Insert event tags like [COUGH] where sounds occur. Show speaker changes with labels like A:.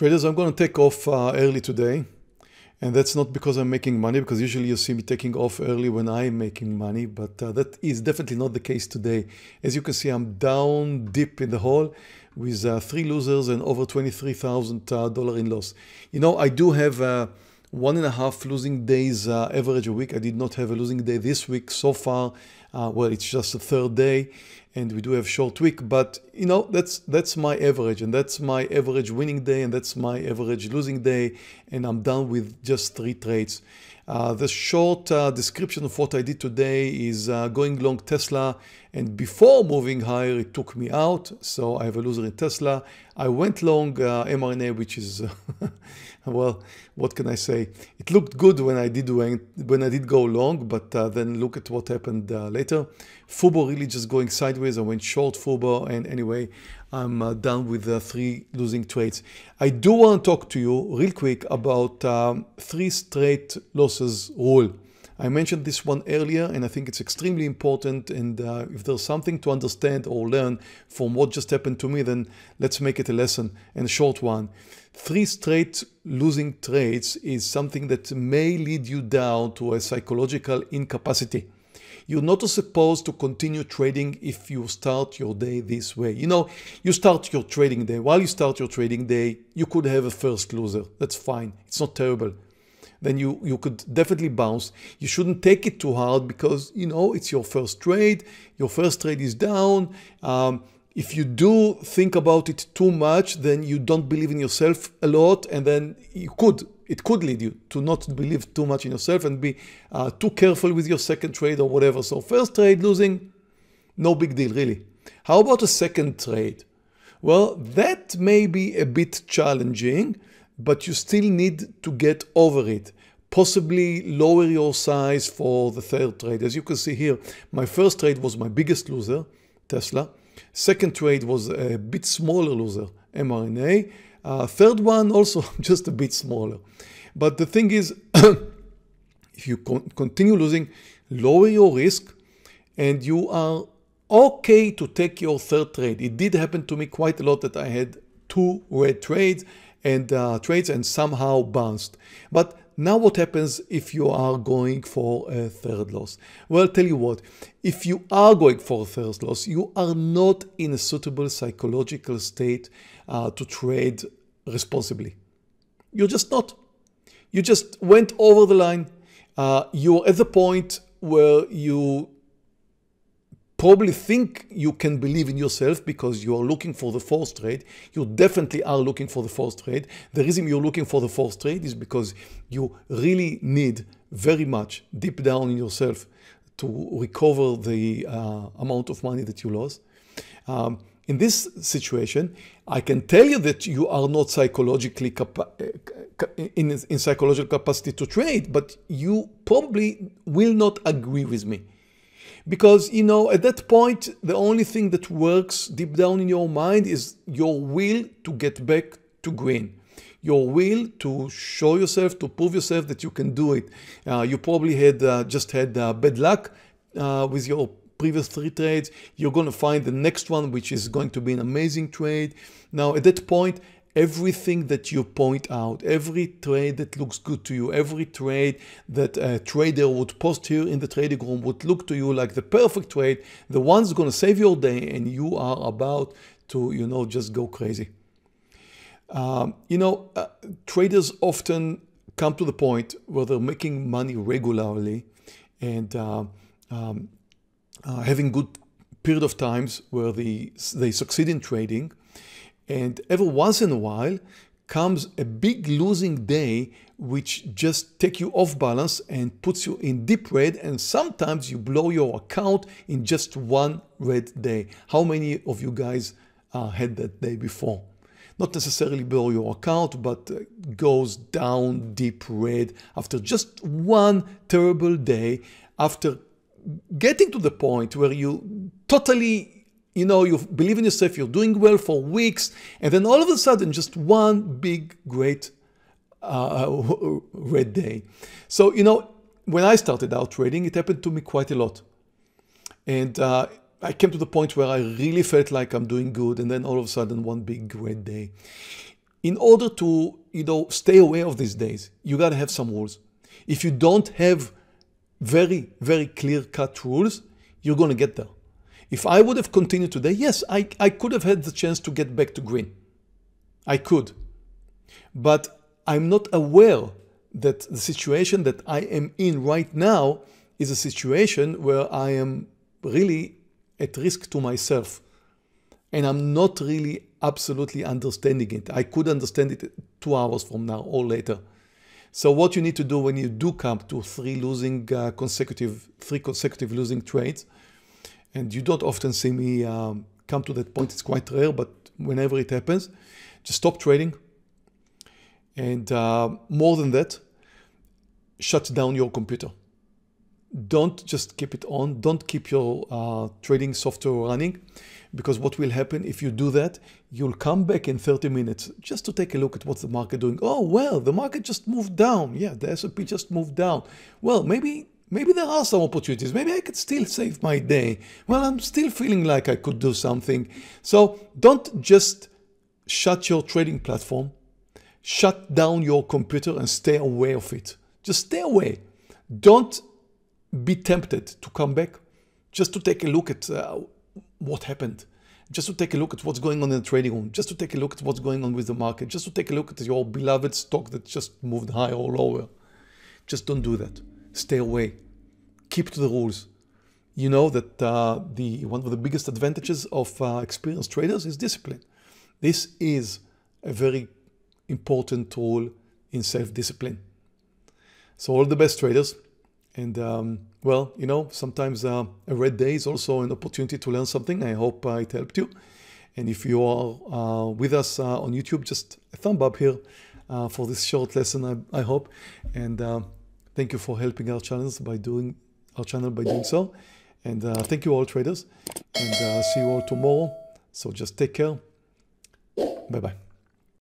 A: Traders, I'm going to take off uh, early today. And that's not because I'm making money, because usually you see me taking off early when I'm making money, but uh, that is definitely not the case today. As you can see, I'm down deep in the hole with uh, three losers and over $23,000 uh, in loss. You know, I do have uh, one and a half losing days uh, average a week. I did not have a losing day this week so far. well, it's just the third day and we do have short week, but you know, that's that's my average and that's my average winning day and that's my average losing day and I'm done with just three trades. Uh, the short uh, description of what I did today is uh, going long Tesla and before moving higher it took me out so I have a loser in Tesla. I went long uh, mRNA which is [LAUGHS] well what can I say it looked good when I did when, when I did go long but uh, then look at what happened uh, later. Fubo really just going sideways I went short Fubo and anyway I'm uh, done with the three losing trades. I do want to talk to you real quick about um, three straight losses rule. I mentioned this one earlier and I think it's extremely important and uh, if there's something to understand or learn from what just happened to me then let's make it a lesson and a short one. Three straight losing trades is something that may lead you down to a psychological incapacity. You're not supposed to continue trading if you start your day this way. You know, you start your trading day. While you start your trading day, you could have a first loser. That's fine. It's not terrible. Then you, you could definitely bounce. You shouldn't take it too hard because, you know, it's your first trade. Your first trade is down. Um, if you do think about it too much, then you don't believe in yourself a lot, and then you could it could lead you to not believe too much in yourself and be uh, too careful with your second trade or whatever. So first trade losing, no big deal really. How about a second trade? Well, that may be a bit challenging, but you still need to get over it. Possibly lower your size for the third trade. As you can see here, my first trade was my biggest loser, Tesla. Second trade was a bit smaller loser, mRNA. Uh, third one also [LAUGHS] just a bit smaller. But the thing is, [COUGHS] if you con continue losing, lower your risk and you are okay to take your third trade. It did happen to me quite a lot that I had two red trades and uh, trades and somehow bounced. But now what happens if you are going for a third loss? Well, tell you what, if you are going for a third loss, you are not in a suitable psychological state uh, to trade responsibly. You're just not. You just went over the line. Uh, you're at the point where you probably think you can believe in yourself because you are looking for the fourth trade. You definitely are looking for the fourth trade. The reason you're looking for the fourth trade is because you really need very much deep down in yourself to recover the uh, amount of money that you lost. Um, in this situation, I can tell you that you are not psychologically in, in psychological capacity to trade, but you probably will not agree with me. Because, you know, at that point, the only thing that works deep down in your mind is your will to get back to green. Your will to show yourself, to prove yourself that you can do it. Uh, you probably had uh, just had uh, bad luck uh, with your previous three trades. You're going to find the next one, which is going to be an amazing trade. Now, at that point, everything that you point out, every trade that looks good to you, every trade that a trader would post here in the trading room would look to you like the perfect trade, the one's going to save your day and you are about to, you know, just go crazy. Um, you know, uh, traders often come to the point where they're making money regularly and uh, um, uh, having good period of times where they, they succeed in trading and every once in a while comes a big losing day which just take you off balance and puts you in deep red and sometimes you blow your account in just one red day. How many of you guys uh, had that day before? Not necessarily blow your account, but uh, goes down deep red after just one terrible day, after getting to the point where you totally you know, you believe in yourself, you're doing well for weeks, and then all of a sudden, just one big, great uh, red day. So, you know, when I started out trading, it happened to me quite a lot. And uh, I came to the point where I really felt like I'm doing good, and then all of a sudden, one big red day. in order to you know stay away of these days, you got to have some rules. If you don't have very very clear cut rules, you're going to get there. If I would have continued today, yes, I, I could have had the chance to get back to green. I could. But I'm not aware that the situation that I am in right now is a situation where I am really at risk to myself. And I'm not really absolutely understanding it. I could understand it two hours from now or later. So what you need to do when you do come to three losing uh, consecutive, three consecutive losing trades, and you don't often see me um, come to that point. It's quite rare, but whenever it happens, just stop trading. And uh, more than that, shut down your computer. Don't just keep it on. Don't keep your uh, trading software running because what will happen if you do that, you'll come back in 30 minutes just to take a look at what's the market doing. Oh, well, the market just moved down. Yeah, the S&P just moved down. Well, maybe maybe there are some opportunities. Maybe I could still save my day. Well, I'm still feeling like I could do something. So don't just shut your trading platform, shut down your computer and stay away of it. Just stay away. Don't be tempted to come back just to take a look at uh, what happened, just to take a look at what's going on in the trading room, just to take a look at what's going on with the market, just to take a look at your beloved stock that just moved higher or lower. Just don't do that. Stay away. Keep to the rules. You know that uh, the one of the biggest advantages of uh, experienced traders is discipline. This is a very important tool in self-discipline. So all the best traders. And um, well, you know, sometimes uh, a red day is also an opportunity to learn something. I hope uh, it helped you. And if you are uh, with us uh, on YouTube, just a thumb up here uh, for this short lesson, I, I hope. And uh, thank you for helping our channels by doing our channel by doing so. And uh, thank you all traders. And uh, see you all tomorrow. So just take care. Bye bye.